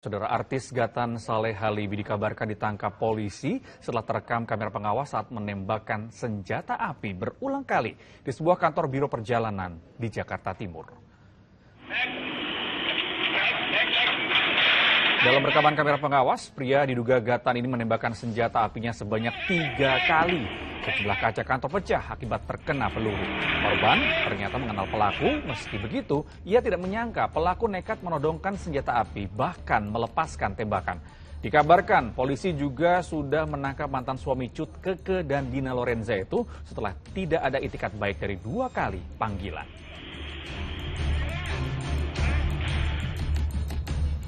Saudara artis Gatan Saleh Halibi dikabarkan ditangkap polisi setelah terekam kamera pengawas saat menembakkan senjata api berulang kali di sebuah kantor biro perjalanan di Jakarta Timur. Dalam rekaman kamera pengawas, pria diduga Gatan ini menembakkan senjata apinya sebanyak tiga kali. Sejumlah kaca kantor pecah akibat terkena peluru. Korban ternyata mengenal pelaku, meski begitu ia tidak menyangka pelaku nekat menodongkan senjata api, bahkan melepaskan tembakan. Dikabarkan polisi juga sudah menangkap mantan suami Cut Keke dan Dina Lorenza itu setelah tidak ada itikat baik dari dua kali panggilan.